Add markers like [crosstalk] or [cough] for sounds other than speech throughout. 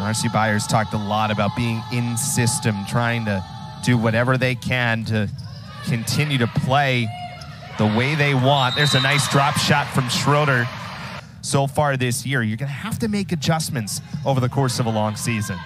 Marcy Byers talked a lot about being in system, trying to do whatever they can to continue to play the way they want. There's a nice drop shot from Schroeder so far this year. You're going to have to make adjustments over the course of a long season.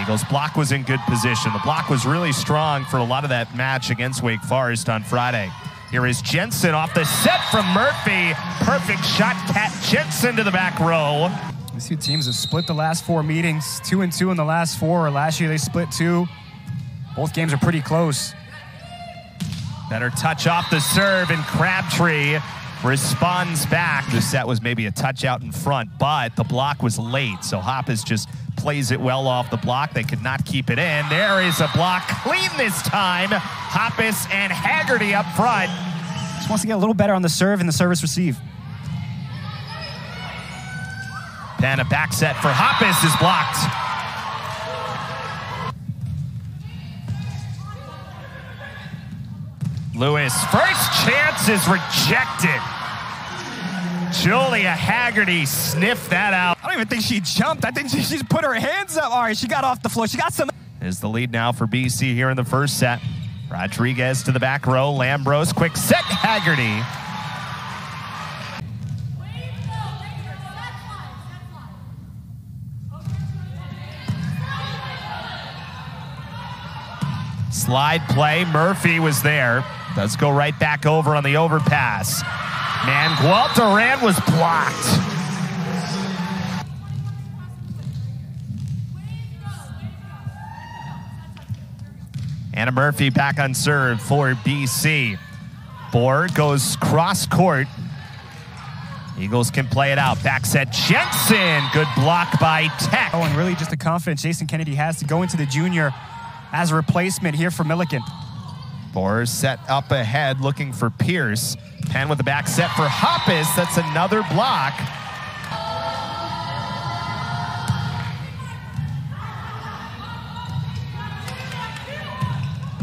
Eagles block was in good position. The block was really strong for a lot of that match against Wake Forest on Friday. Here is Jensen off the set from Murphy. Perfect shot, Cat Jensen to the back row. These two teams have split the last four meetings, two and two in the last four. Last year they split two. Both games are pretty close. Better touch off the serve, and Crabtree responds back. The set was maybe a touch out in front, but the block was late, so Hoppus just plays it well off the block. They could not keep it in. There is a block clean this time. Hoppus and Haggerty up front. Just wants to get a little better on the serve and the service receive. Then a back set for Hoppus is blocked. Lewis, first chance is rejected. Julia Haggerty sniffed that out. I don't even think she jumped. I think she, just put her hands up. All right, she got off the floor. She got some. Is the lead now for BC here in the first set. Rodriguez to the back row. Lambros, quick set. Haggerty. Slide play. Murphy was there. Does go right back over on the overpass. Man, Duran was blocked. Anna Murphy back on serve for BC. Bohr goes cross court. Eagles can play it out. Back set Jensen. Good block by Tech. Oh, and really just the confidence Jason Kennedy has to go into the junior as a replacement here for Milliken. Bohr set up ahead looking for Pierce. Penn with the back set for Hoppus. That's another block.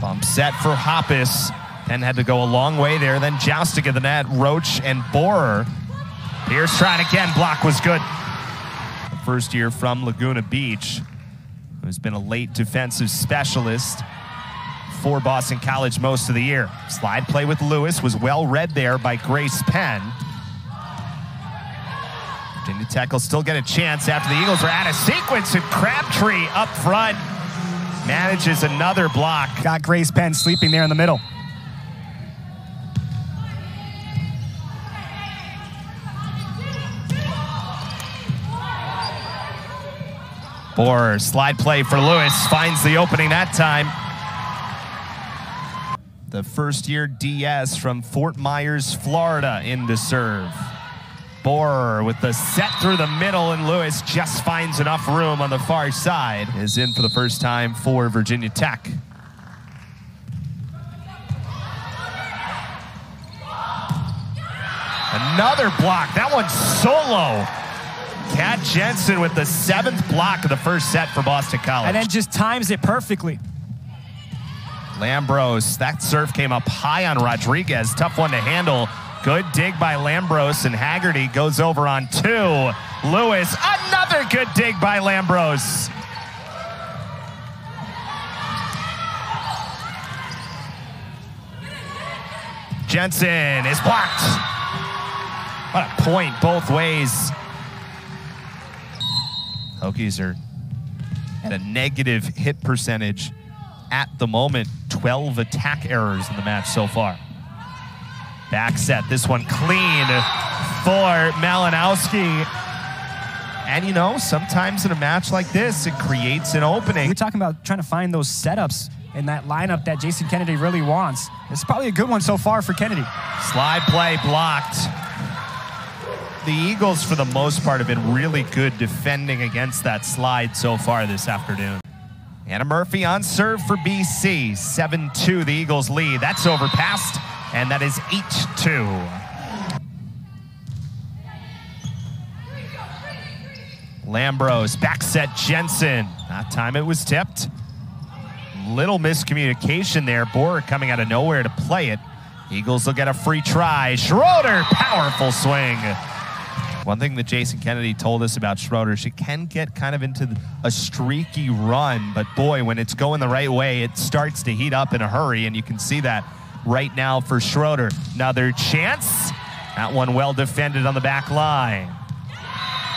Bump set for Hoppus. Penn had to go a long way there. Then jousting at the net, Roach and Borer. Pierce trying again. Block was good. First year from Laguna Beach, who's been a late defensive specialist for Boston College most of the year. Slide play with Lewis was well read there by Grace Penn. Virginia Tech will still get a chance after the Eagles are out of sequence and Crabtree up front manages another block. Got Grace Penn sleeping there in the middle. Bohr slide play for Lewis finds the opening that time. The first year DS from Fort Myers, Florida in the serve. Bohr with the set through the middle, and Lewis just finds enough room on the far side. Is in for the first time for Virginia Tech. Another block. That one's solo. Cat Jensen with the seventh block of the first set for Boston College. And then just times it perfectly. Lambros, that serve came up high on Rodriguez. Tough one to handle. Good dig by Lambros, and Haggerty goes over on two. Lewis, another good dig by Lambros. Jensen is blocked. What a point both ways. Hokies are at a negative hit percentage at the moment. 12 attack errors in the match so far. Back set, this one clean for Malinowski. And you know, sometimes in a match like this, it creates an opening. We're talking about trying to find those setups in that lineup that Jason Kennedy really wants. It's probably a good one so far for Kennedy. Slide play blocked. The Eagles, for the most part, have been really good defending against that slide so far this afternoon. Anna Murphy on serve for BC. 7 2, the Eagles lead. That's overpassed, and that is 8 2. Lambros, back set Jensen. That time it was tipped. Little miscommunication there. Bohr coming out of nowhere to play it. Eagles will get a free try. Schroeder, powerful swing. One thing that Jason Kennedy told us about Schroeder, she can get kind of into a streaky run, but boy, when it's going the right way, it starts to heat up in a hurry, and you can see that right now for Schroeder. Another chance. That one well defended on the back line.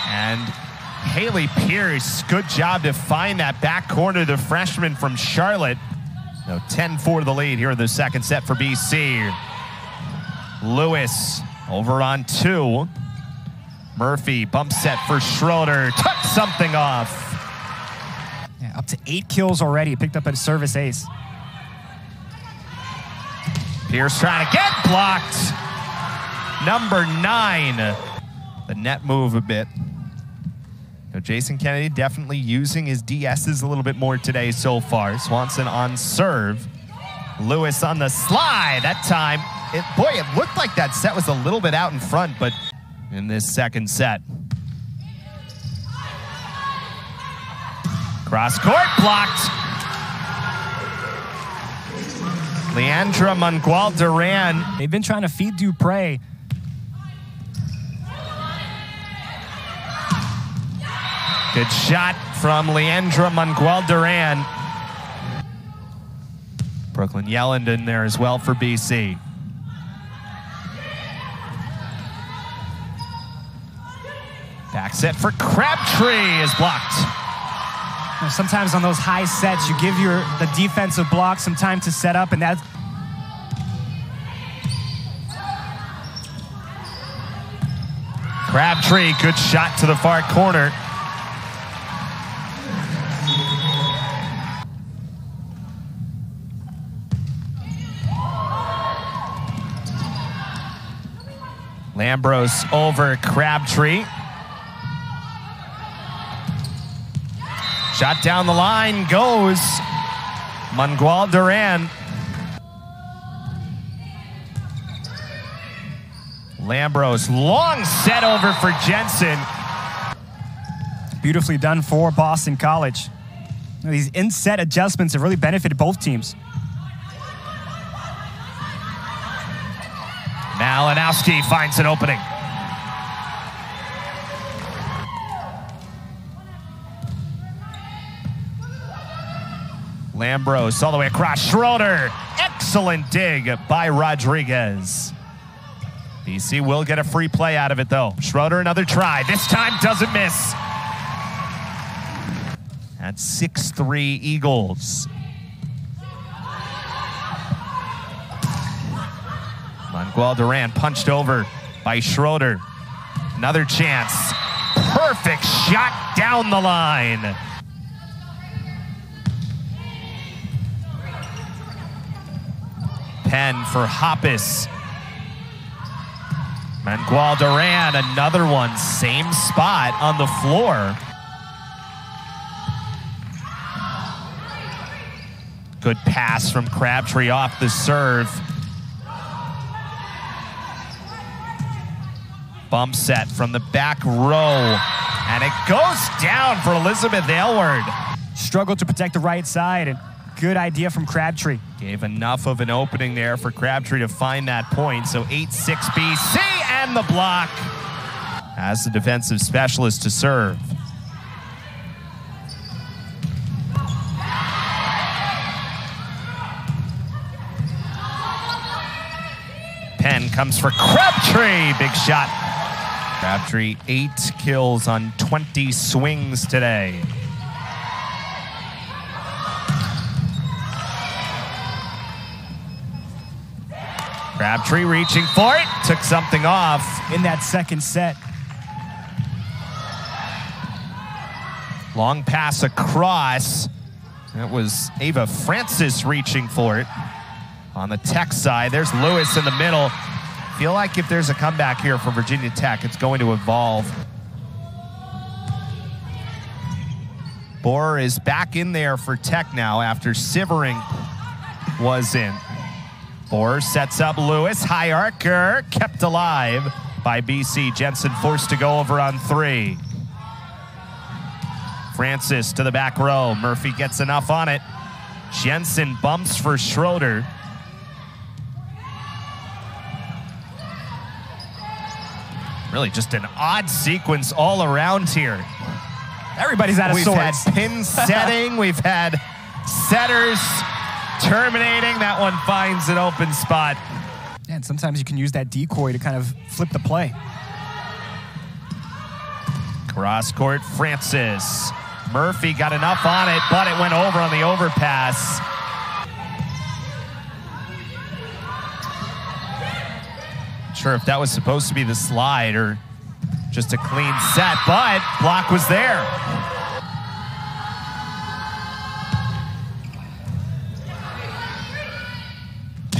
And Haley Pierce, good job to find that back corner, the freshman from Charlotte. No, 10 4 the lead here in the second set for BC. Lewis over on two. Murphy bump set for Schroeder. Took something off. Yeah, up to eight kills already. Picked up a service ace. Pierce trying to get blocked. Number nine. The net move a bit. Know, Jason Kennedy definitely using his DSs a little bit more today so far. Swanson on serve. Lewis on the slide. That time, it, boy, it looked like that set was a little bit out in front, but in this second set. Cross court blocked. Leandra Mangual Duran. They've been trying to feed Dupre. Good shot from Leandra Mangual Duran. Brooklyn Yelland in there as well for BC. Back set for Crabtree is blocked. Sometimes on those high sets, you give your the defensive block some time to set up, and that's Crabtree, good shot to the far corner. Lambros over Crabtree. Shot down the line goes Mangual Duran. Lambros, long set over for Jensen. beautifully done for Boston College. These in-set adjustments have really benefited both teams. Malinowski finds an opening. Lambros all the way across. Schroeder. Excellent dig by Rodriguez. BC will get a free play out of it, though. Schroeder, another try. This time doesn't miss. That's 6 3 Eagles. Mangual Duran punched over by Schroeder. Another chance. Perfect shot down the line. Penn for Hoppus. Mangual Duran, another one, same spot on the floor. Good pass from Crabtree off the serve. Bump set from the back row. And it goes down for Elizabeth Aylward. Struggled to protect the right side, and good idea from Crabtree. Gave enough of an opening there for Crabtree to find that point. So 8 6 BC and the block as the defensive specialist to serve. Penn comes for Crabtree. Big shot. Crabtree, eight kills on 20 swings today. Crabtree reaching for it, took something off. in that second set. Long pass across. That was Ava Francis reaching for it. On the Tech side, there's Lewis in the middle. Feel like if there's a comeback here for Virginia Tech, it's going to evolve. Borer is back in there for Tech now after Sivering was in. Borer sets up Lewis. High archer kept alive by BC. Jensen forced to go over on three. Francis to the back row. Murphy gets enough on it. Jensen bumps for Schroeder. Really just an odd sequence all around here. Everybody's out of We've sorts. had pin [laughs] setting, we've had setters terminating. That one finds an open spot. And sometimes you can use that decoy to kind of flip the play. Cross court, Francis. Murphy got enough on it, but it went over on the overpass. Sure if that was supposed to be the slide or just a clean set, but block was there.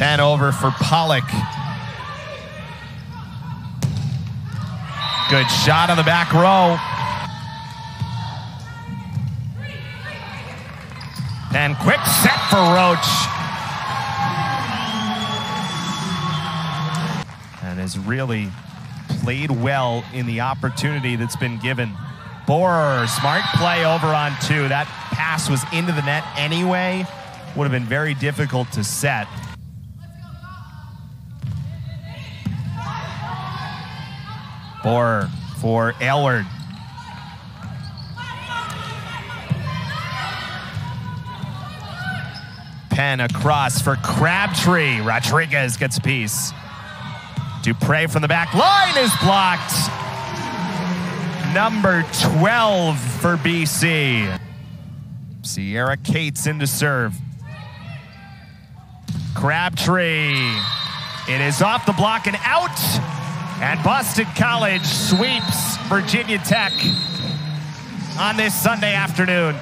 Penn over for Pollock. Good shot on the back row. And quick set for Roach. And has really played well in the opportunity that's been given. Borer, smart play over on two. That pass was into the net anyway. Would have been very difficult to set. Borer for Aylward. Penn across for Crabtree. Rodriguez gets a piece. Dupre from the back line is blocked. Number 12 for BC. Sierra Cates into serve. Crabtree. It is off the block and out. And Boston College sweeps Virginia Tech on this Sunday afternoon.